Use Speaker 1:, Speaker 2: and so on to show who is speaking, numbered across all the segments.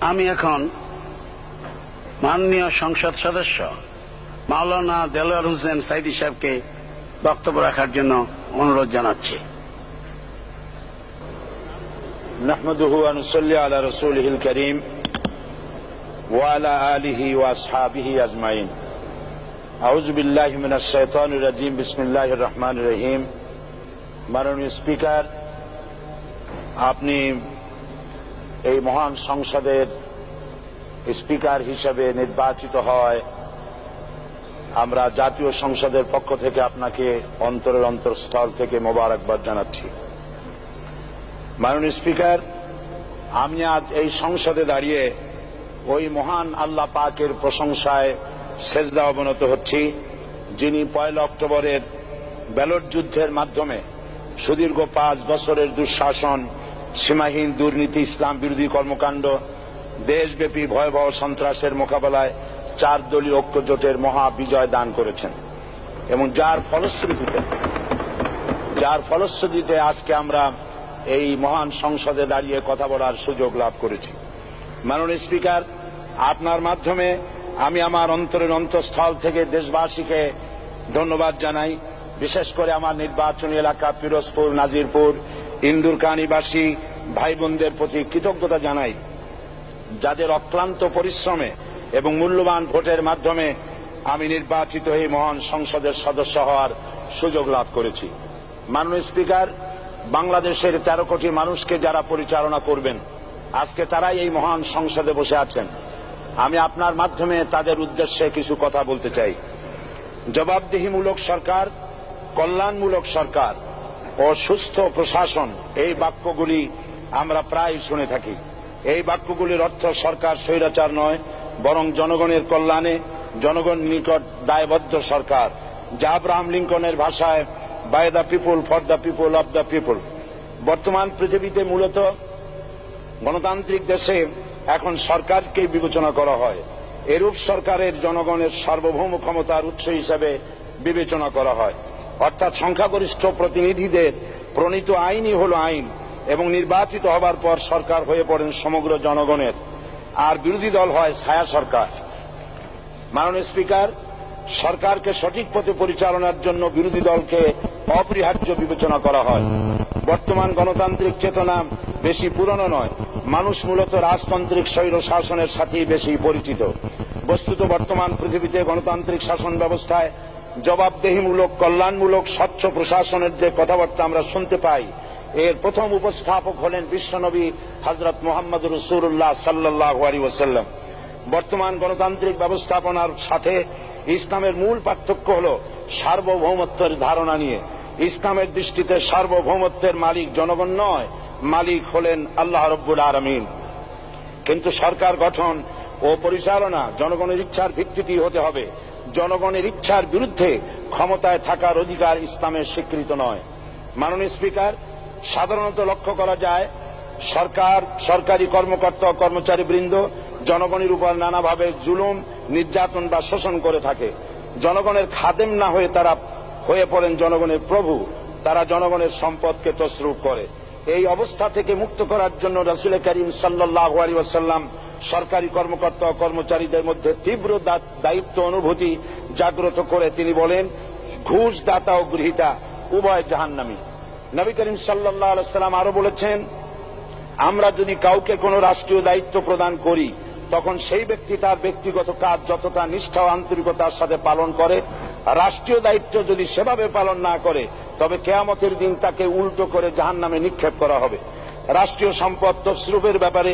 Speaker 1: আমি এখন মাননীয় সংসদ সদস্য মাওলানা দেলোয়ার হোসেন সাইদি সাহেবকে বক্তব্য রাখার জন্য অনুরোধ জানাচ্ছি
Speaker 2: نحمده ونصلي على رسوله الكريم وعلى آله وأصحابه أجمعين أعوذ بالله من الشيطان الرجيم بسم الله الرحمن الرحيم মাননীয় স্পিকার আপনি এই মহান সংসদের স্পিকার হিসেবে নির্বাচিত হয়। আমরা জাতীয় সংসদের পক্ষ থেকে আপনাকে অন্তরের অন্তরস্থল থেকে মোবারকবাদ জানাচ্ছি। মাননীয় স্পিকার, আমি আজ এই সংসদে দাঁড়িয়ে ওই মহান আল্লাহ পাকের প্রশংসায় সেজদা অবনত হচ্ছি, যিনি পয়লা অক্টোবরের ব্যালট যুদ্ধের মাধ্যমে সুদীর্ঘ পাঁচ বছরের দুঃশাসন সীমাহীন দুর্নীতি, ইসলাম বিরোধী কর্মকাণ্ড, দেশব্যাপী ভয়াবহ সন্ত্রাসের মোকাবেলায় চার দলীয় ঐক্য জোটের মহা বিজয় দান করেছেন। এবং যার ফলশ্রুতিতে যার ফলশ্রুতিতে আজকে আমরা এই মহান সংসদে দাঁড়িয়ে কথা বলার সুযোগ লাভ করেছি। মাননীয় স্পিকার, আপনার মাধ্যমে আমি আমার অন্তরের অন্তঃস্থল থেকে দেশবাসীকে ধন্যবাদ জানাই। বিশেষ করে আমার নির্বাচনী এলাকা পিরোজপুর, নাজিরপুর ইন্দুরকানিবাসী ভাই বোনদের প্রতি কৃতজ্ঞতা জানাই। যাদের অক্লান্ত পরিশ্রমে এবং মূল্যবান ভোটের মাধ্যমে আমি নির্বাচিত এই মহান সংসদের সদস্য হওয়ার সুযোগ লাভ করেছি। মাননীয় স্পিকার, বাংলাদেশের তেরো কোটি মানুষকে যারা পরিচালনা করবেন, আজকে তারাই এই মহান সংসদে বসে আছেন। আমি আপনার মাধ্যমে তাদের উদ্দেশ্যে কিছু কথা বলতে চাই। জবাবদিহিমূলক সরকার, কল্যাণমূলক সরকার ও সুস্থ প্রশাসন, এই বাক্যগুলি আমরা প্রায় শুনে থাকি। এই বাক্যগুলির অর্থ সরকার স্বৈরাচার নয়, বরং জনগণের কল্যাণে জনগণ নিকট দায়বদ্ধ সরকার, যা আব্রাহাম লিঙ্কনের ভাষায় by the people for the people of the people বর্তমান পৃথিবীতে মূলত গণতান্ত্রিক দেশে এখন সরকারকে বিবেচনা করা হয়। এরূপ সরকারের জনগণের সার্বভৌম ক্ষমতার উৎস হিসেবে বিবেচনা করা হয়। অর্থাৎ সংখ্যাগরিষ্ঠ প্রতিনিধিদের প্রণীত আইনই হল আইন এবং নির্বাচিত হবার পর সরকার হয়ে পড়েন সমগ্র জনগণের। আর বিরোধী দল হয় ছায়া সরকার। মাননীয় স্পিকার, সরকারকে সঠিক পথে পরিচালনার জন্য বিরোধী দলকে অপরিহার্য বিবেচনা করা হয়। বর্তমান গণতান্ত্রিক চেতনা বেশি পুরনো নয়, মানুষ মূলত রাজতান্ত্রিক স্বৈর শাসনের সাথেই বেশি পরিচিত। বস্তুত বর্তমান পৃথিবীতে গণতান্ত্রিক শাসন ব্যবস্থায় জবাবদেহিমূলক, কল্যাণমূলক, স্বচ্ছ প্রশাসনের যে কথাবার্তা আমরা শুনতে পাই, এর প্রথম উপস্থাপক হলেন বিশ্বনবী হজরত মোহাম্মদ রসুল্লাহ সাল্লাহ আলী বর্তমান গণতান্ত্রিক ব্যবস্থাপনার সাথে ইসলামের মূল পার্থক্য হল সার্বভৌমত্বের ধারণা নিয়ে। ইসলামের দৃষ্টিতে সার্বভৌমত্বের মালিক জনগণ নয়, মালিক হলেন আল্লাহ রব্বুল আলমিন। কিন্তু সরকার গঠন ও পরিচালনা জনগণের ইচ্ছার ভিত্তিতে হতে হবে। জনগণের ইচ্ছার বিরুদ্ধে ক্ষমতায় থাকার অধিকার ইসলামের স্বীকৃত নয়। মাননীয় স্পিকার, সাধারণত লক্ষ্য করা যায়, সরকার, সরকারি কর্মকর্তা কর্মচারী বৃন্দ জনগণের উপর নানাভাবে জুলুম, নির্যাতন বা শোষণ করে থাকে। জনগণের খাদেম না হয়ে তারা হয়ে পড়েন জনগণের প্রভু, তারা জনগণের সম্পদকে তসরুপ করে। এই অবস্থা থেকে মুক্ত করার জন্য রসুল করিম সাল্লাহ আলী ওয়াসাল্লাম সরকারি কর্মকর্তা ও কর্মচারীদের মধ্যে তীব্র দায়িত্ব অনুভূতি জাগ্রত করে তিনি বলেন ঘুষ দাতা ও গৃহীতা, উভয় জাহান্নামী। নবী করিম সাল্লাহ সাল্লাম আরও বলেছেন, আমরা যদি কাউকে কোনো রাষ্ট্রীয় দায়িত্ব প্রদান করি, তখন সেই ব্যক্তি তার ব্যক্তিগত কাজ যতটা নিষ্ঠা ও আন্তরিকতার সাথে পালন করে, রাষ্ট্রীয় দায়িত্ব যদি সেভাবে পালন না করে, তবে কেয়ামতের দিন তাকে উল্টো করে জাহান নামে নিক্ষেপ করা হবে। রাষ্ট্রীয় সম্পদ তসরুপের ব্যাপারে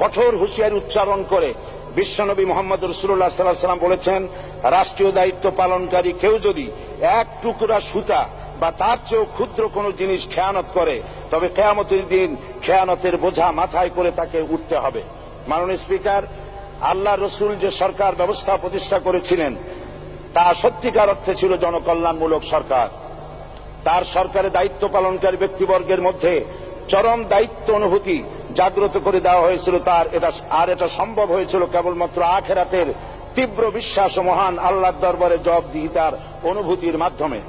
Speaker 2: কঠোর হুঁশিয়ারি উচ্চারণ করে বিশ্বনবী মোহাম্মদ রসুল্লাহ সাল্লাহ সাল্লাম বলেছেন, রাষ্ট্রীয় দায়িত্ব পালনকারী কেউ যদি এক টুকরা সুতা বা তার চেয়েও ক্ষুদ্র কোন জিনিস খেয়ানত করে, তবে কেয়ামতের দিন খেয়ানতের বোঝা মাথায় করে তাকে উঠতে হবে। মাননীয় স্পিকার, আল্লাহ রসুল যে সরকার ব্যবস্থা প্রতিষ্ঠা করেছিলেন, তা সত্যিকার অর্থে ছিল জনকল্যাণমূলক সরকার। তার সরকারের দায়িত্ব পালনকারী ব্যক্তিবর্গের মধ্যে চরম দায়িত্ব অনুভূতি জাগ্রত করে দেওয়া হয়েছিল তার, এটা, আর এটা সম্ভব হয়েছিল কেবলমাত্র আখেরাতের তীব্র বিশ্বাস ও মহান আল্লাহর দরবারে জবাবদিহিতার অনুভূতির মাধ্যমে।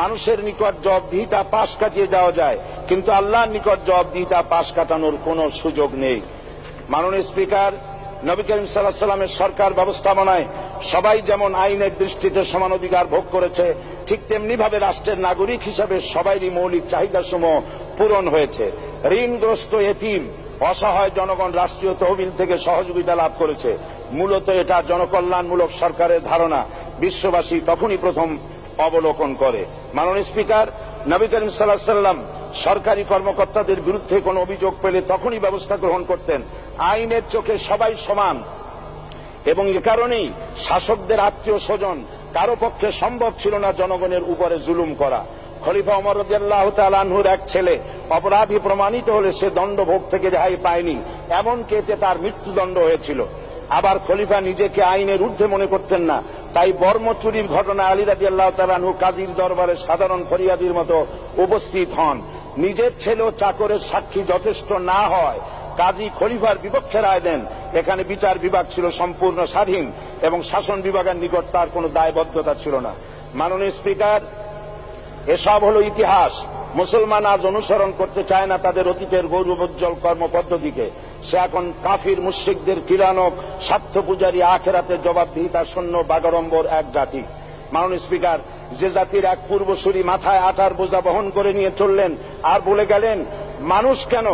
Speaker 2: মানুষের নিকট জবাবদিহিতা পাশ কাটিয়ে যাওয়া যায়, কিন্তু আল্লাহর নিকট জবাবদিহিতা পাশ কাটানোর কোনো সুযোগ নেই। মাননীয় স্পিকার, নবী করিম সাল্লাহ সাল্লামের সরকার ব্যবস্থাপনায় সবাই যেমন আইনের দৃষ্টিতে সমান অধিকার ভোগ করেছে, ঠিক তেমনি ভাবে রাষ্ট্রের নাগরিক হিসাবে সবাইরই মৌলিক চাহিদাসমূহ পূরণ হয়েছে। ঋণগ্রস্ত এতিম অসহায় জনগণ রাষ্ট্রীয় তহবিল থেকে সহযোগিতা লাভ করেছে। মূলত এটা জনকল্যাণমূলক সরকারের ধারণা। বিশ্ববাসী তখনই প্রথম অবলোকন করে। মাননীয় স্পিকার, নবী করিম সাল্লাহ সাল্লাম সরকারি কর্মকর্তাদের বিরুদ্ধে কোনো অভিযোগ পেলে তখনই ব্যবস্থা গ্রহণ করতেন। আইনের চোখে সবাই সমান। এবং এ কারণেই শাসকদের আত্মীয় স্বজন কারও পক্ষে সম্ভব ছিল না জনগণের উপরে জুলুম করা। খলিফা অমর রাদিয়াল্লাহু তাআলা আনহুর এক ছেলে অপরাধী প্রমাণিত হলে সে দণ্ডভোগ থেকে রেহাই পায়নি, এমনকি এতে তার মৃত্যুদণ্ড হয়েছিল। আবার খলিফা নিজেকে আইনের ঊর্ধ্বে মনে করতেন না, তাই বর্ম চুরির ঘটনা আলী রাজি আল্লাহ তালানহু কাজীর দরবারে সাধারণ ফরিয়াদির মতো উপস্থিত হন। নিজের ছেলে চাকরের সাক্ষী যথেষ্ট না হয়, কাজী খলিফার বিপক্ষে রায় দেন। এখানে বিচার বিভাগ ছিল সম্পূর্ণ স্বাধীন এবং শাসন বিভাগের নিকট তার কোনো দায়বদ্ধতা ছিল না। মাননীয় স্পিকার এসব হলো ইতিহাস। মুসলমান আজ অনুসরণ করতে চায় না তাদের অতীতের গৌরবোজ্জ্বল কর্মপদ্ধতিকে। সে এখন কাফির মুশ্রিকদের কিরানক স্বার্থ পূজারী আখেরাতে জবাবদিহিতা শূন্য বাগড়ম্বর এক জাতি। মাননীয় স্পিকার, যে জাতির এক পূর্বসূরি মাথায় আটার বোঝা বহন করে নিয়ে চললেন, আর বলে গেলেন, মানুষ কেন?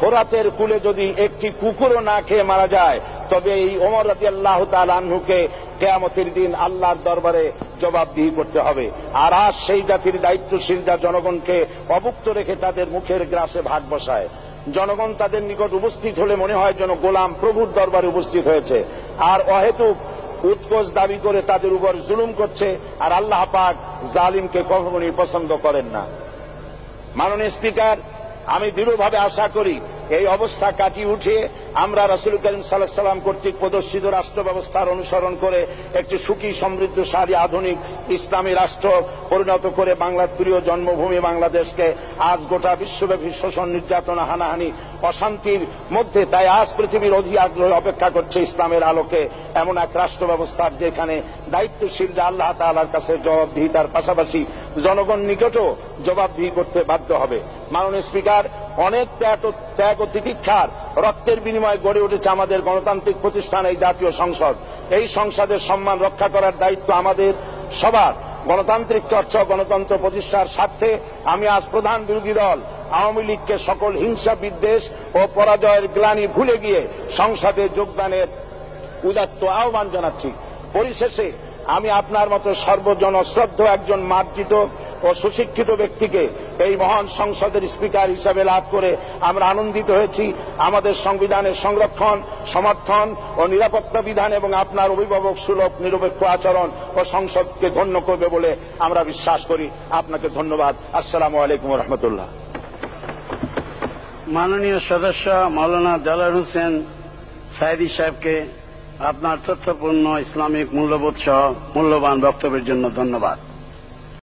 Speaker 2: ফোরাতের কুলে যদি একটি কুকুরও না খেয়ে মারা যায়, তবে এই ওমর রাজি আল্লাহ আনহুকে কেয়ামতের দিন আল্লাহর দরবারে জবাবদিহি করতে হবে। আর আজ সেই জাতির দায়িত্বশীলরা জনগণকে অভুক্ত রেখে তাদের মুখের গ্রাসে ভাগ বসায়। জনগণ তাদের নিকট উপস্থিত হলে মনে হয় যেন গোলাম প্রভুর দরবারে উপস্থিত হয়েছে। আর অহেতুক উৎকোচ দাবি করে তাদের উপর জুলুম করছে, আর আল্লাহ পাক জালিমকে কখনোই পছন্দ করেন না। মাননীয় স্পিকার, আমি দৃঢ়ভাবে আশা করি এই অবস্থা কাটিয়ে উঠিয়ে আমরা রাসুল করিম সাল্লাহ সাল্লাম কর্তৃক প্রদর্শিত রাষ্ট্র ব্যবস্থার অনুসরণ করে একটি সুখী, সমৃদ্ধশালী, আধুনিক ইসলামী রাষ্ট্র পরিণত করে বাংলার প্রিয় জন্মভূমি বাংলাদেশকে আজ গোটা বিশ্বব্যাপী শোষণ, নির্যাতন, হানাহানি, অশান্তির মধ্যে তাই আজ পৃথিবীর অধি আগ্রহে অপেক্ষা করছে ইসলামের আলোকে এমন এক রাষ্ট্র ব্যবস্থার যেখানে দায়িত্বশীলরা আল্লাহ তালার কাছে জবাবদিহিতার পাশাপাশি জনগণ নিকটও জবাবদিহি করতে বাধ্য হবে। মাননীয় স্পিকার অনেক ত্যাগ ত্যাগ ও তিতিক্ষার রক্তের বিনিময়ে গড়ে উঠেছে আমাদের গণতান্ত্রিক প্রতিষ্ঠান, এই জাতীয় সংসদ। এই সংসদের সম্মান রক্ষা করার দায়িত্ব আমাদের সবার। গণতান্ত্রিক চর্চা গণতন্ত্র প্রতিষ্ঠার স্বার্থে আমি আজ প্রধান বিরোধী দল, আওয়ামী লীগকে সকল হিংসা, বিদ্বেষ ও পরাজয়ের গ্লানি ভুলে গিয়ে সংসদে যোগদানের উদাত্ত আহ্বান জানাচ্ছি। পরিশেষে আমি আপনার মতো সর্বজন শ্রদ্ধ একজন মার্জিত ও সুশিক্ষিত ব্যক্তিকে এই মহান সংসদের স্পিকার হিসাবে লাভ করে আমরা আনন্দিত হয়েছি। আমাদের সংবিধানের সংরক্ষণ, সমর্থন ও নিরাপত্তা বিধান এবং আপনার অভিভাবক সুলভ, নিরপেক্ষ আচরণ ও সংসদকে ধন্য করবে বলে আমরা বিশ্বাস করি। আপনাকে ধন্যবাদ। আসসালামু আলাইকুম রহমতুল্লাহ
Speaker 1: মাননীয় সদস্য মাওলানা জালাল হোসেন সাইদি সাহেবকে আপনার তথ্যপূর্ণ ইসলামিক মূল্যবোধ সহ মূল্যবান বক্তব্যের জন্য ধন্যবাদ।